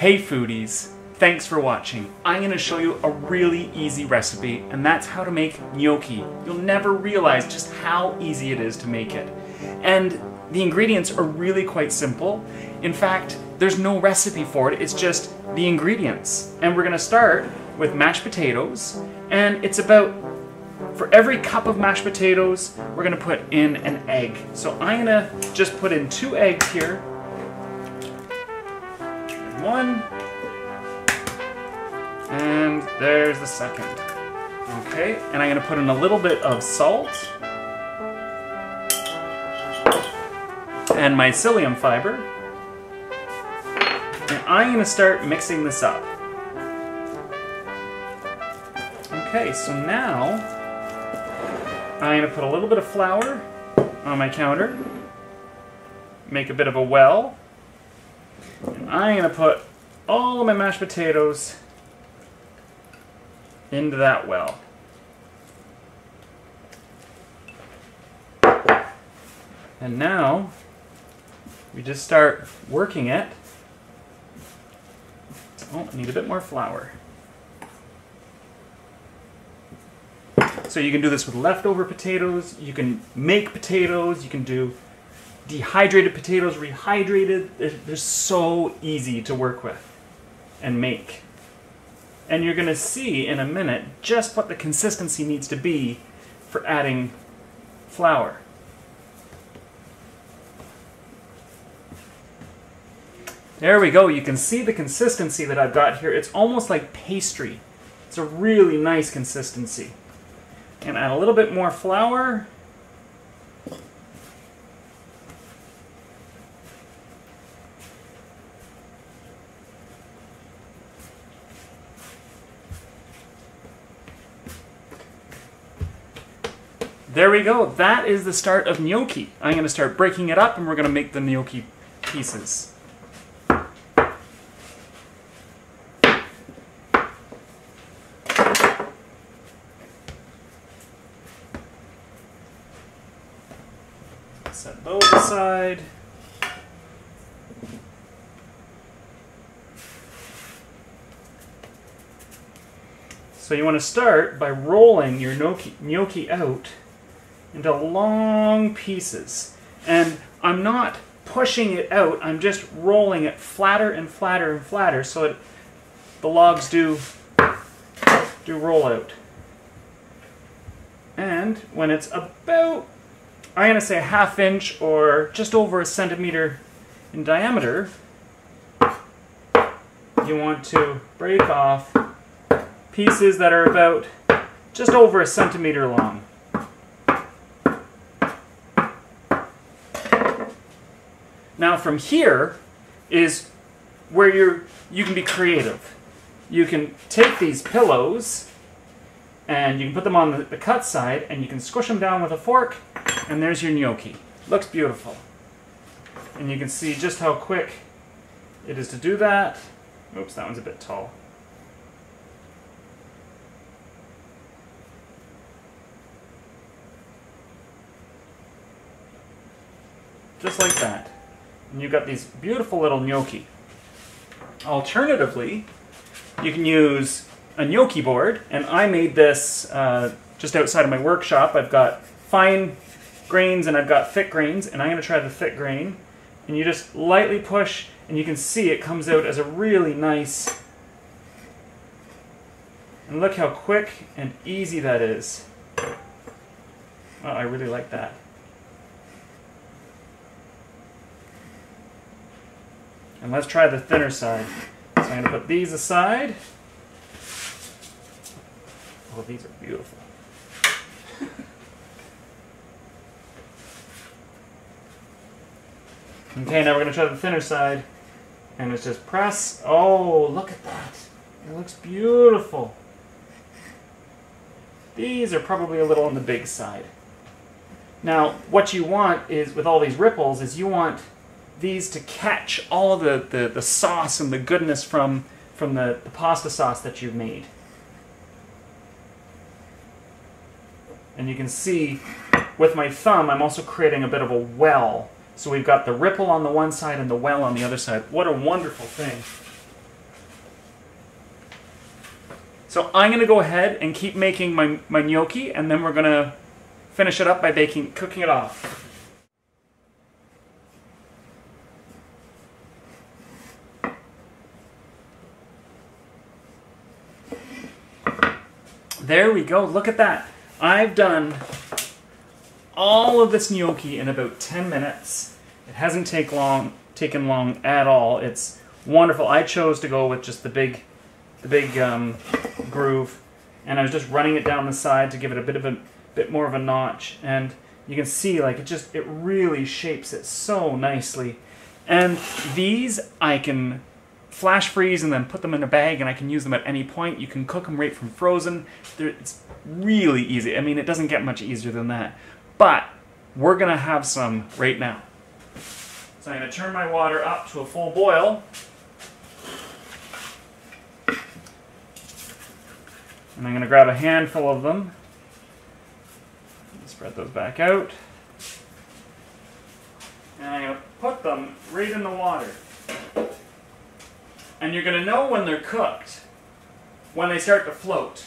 Hey foodies, thanks for watching. I'm going to show you a really easy recipe and that's how to make gnocchi. You'll never realize just how easy it is to make it. And the ingredients are really quite simple. In fact, there's no recipe for it, it's just the ingredients. And we're going to start with mashed potatoes and it's about for every cup of mashed potatoes, we're gonna put in an egg. So I'm gonna just put in two eggs here. One. And there's the second. Okay, and I'm gonna put in a little bit of salt. And my psyllium fiber. And I'm gonna start mixing this up. Okay, so now I'm to put a little bit of flour on my counter, make a bit of a well, I'm going to put all of my mashed potatoes into that well. And now we just start working it. Oh, I need a bit more flour. So you can do this with leftover potatoes, you can make potatoes, you can do dehydrated potatoes, rehydrated. They're, so easy to work with and make. And you're going to see in a minute just what the consistency needs to be for adding flour. There we go. You can see the consistency that I've got here. It's almost like pastry. It's a really nice consistency and add a little bit more flour. There we go. That is the start of gnocchi. I'm going to start breaking it up and we're going to make the gnocchi pieces. Set those aside. So you want to start by rolling your gnocchi, gnocchi out into long pieces. And I'm not pushing it out, I'm just rolling it flatter and flatter and flatter so that the logs do, do roll out. And when it's about I'm going to say a half inch or just over a centimeter in diameter, you want to break off pieces that are about just over a centimeter long. Now from here is where you're, you can be creative. You can take these pillows and you can put them on the, cut side and you can squish them down with a fork and there's your gnocchi. Looks beautiful. And you can see just how quick it is to do that. Oops, that one's a bit tall. Just like that. And you've got these beautiful little gnocchi. Alternatively, you can use a gnocchi board, and I made this uh, just outside of my workshop. I've got fine grains and I've got thick grains and I'm going to try the thick grain and you just lightly push and you can see it comes out as a really nice and look how quick and easy that is. I really like that. And let's try the thinner side. So I'm going to put these aside. Oh, these are beautiful. Okay, now we're going to try the thinner side. And it's just press. Oh, look at that. It looks beautiful. These are probably a little on the big side. Now, what you want is, with all these ripples, is you want these to catch all the, the, the sauce and the goodness from, from the, the pasta sauce that you've made. And you can see, with my thumb, I'm also creating a bit of a well so we've got the ripple on the one side and the well on the other side. What a wonderful thing. So I'm gonna go ahead and keep making my, my gnocchi and then we're gonna finish it up by baking, cooking it off. There we go, look at that. I've done all of this gnocchi in about 10 minutes. It hasn't take long, taken long at all. It's wonderful. I chose to go with just the big, the big um, groove, and I was just running it down the side to give it a bit of a bit more of a notch. And you can see like it just it really shapes it so nicely. And these I can flash freeze and then put them in a bag and I can use them at any point. You can cook them right from frozen. It's really easy. I mean, it doesn't get much easier than that. But we're gonna have some right now. So I'm gonna turn my water up to a full boil. And I'm gonna grab a handful of them. Spread those back out. And I'm gonna put them right in the water. And you're going to know when they're cooked when they start to float.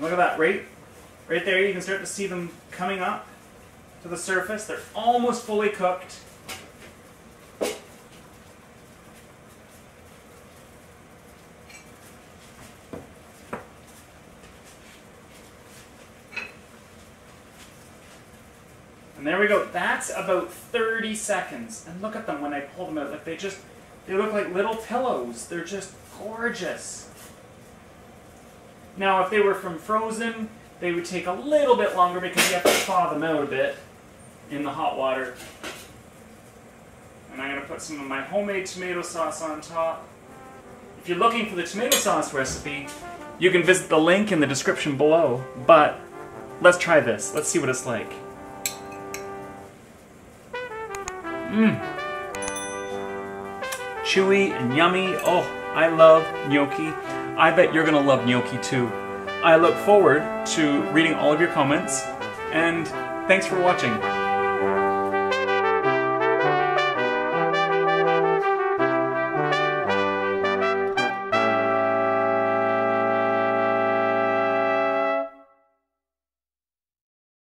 Look at that, right, right there you can start to see them coming up to the surface. They're almost fully cooked. And there we go. That's about 30 seconds. And look at them when I pull them out. Like they just, they look like little pillows. They're just gorgeous. Now, if they were from frozen, they would take a little bit longer because you have to thaw them out a bit in the hot water. And I'm going to put some of my homemade tomato sauce on top. If you're looking for the tomato sauce recipe, you can visit the link in the description below. But let's try this. Let's see what it's like. Mmm. Chewy and yummy. Oh, I love gnocchi. I bet you're gonna love gnocchi too. I look forward to reading all of your comments, and thanks for watching.